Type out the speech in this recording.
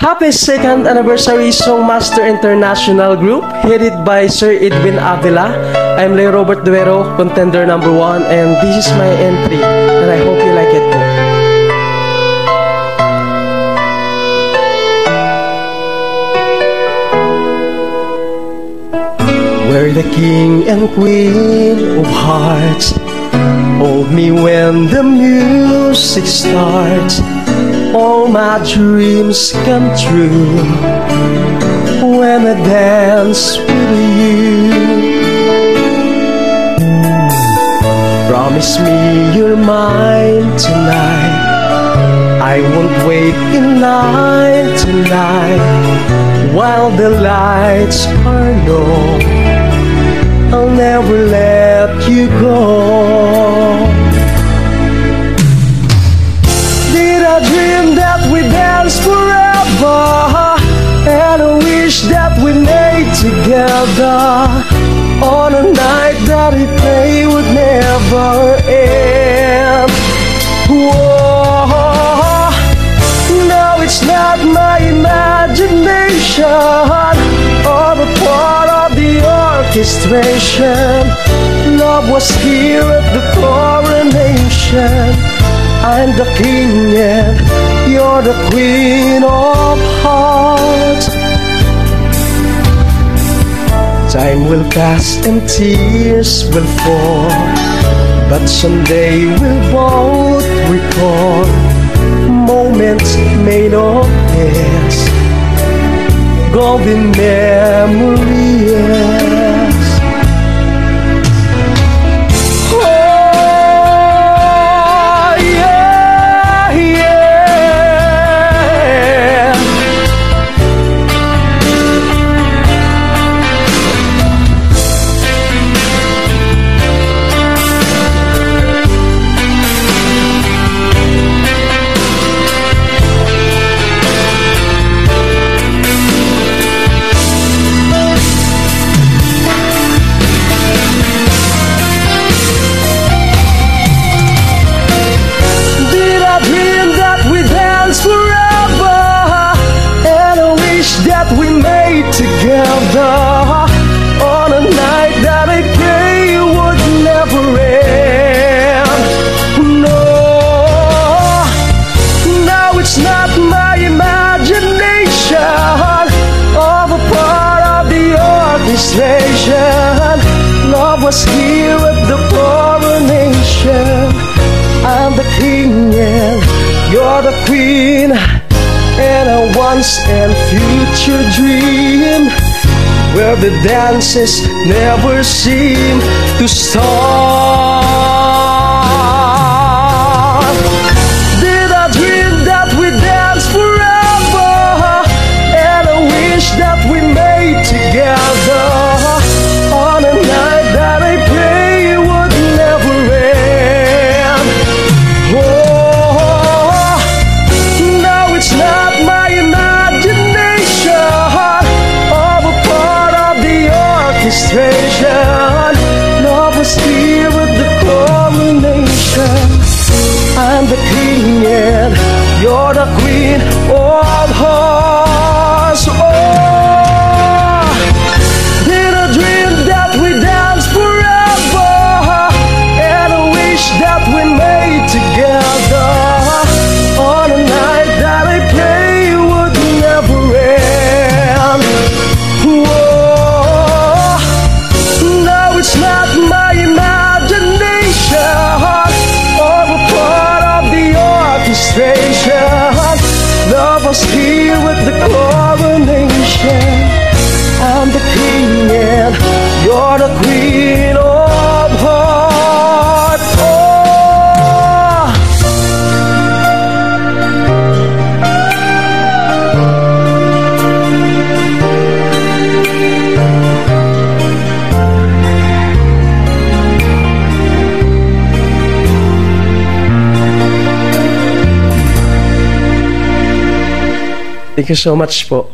Happy second anniversary Songmaster International Group, headed by Sir Edwin Avila. I'm Leo Robert Duero, contender number one, and this is my entry, and I hope you like it. We're the king and queen of hearts. Hold me when the music starts. All my dreams come true when I dance with you. Promise me you're mine tonight. I won't wait in line tonight while the lights are low. I'll never let you go. We made together on a night that we pray would never end. Whoa, no, it's not my imagination or the part of the orchestration. Love was here at the coronation. I'm the king and you're the queen of will pass and tears will fall, but someday we'll both recall moments made of this golden memories. Was here at the coronation. I'm the king and you're the queen And a once and future dream Where the dances never seem to stop orchestration. Love was here with the coronation. I'm the king and you're the queen Thank you so much po.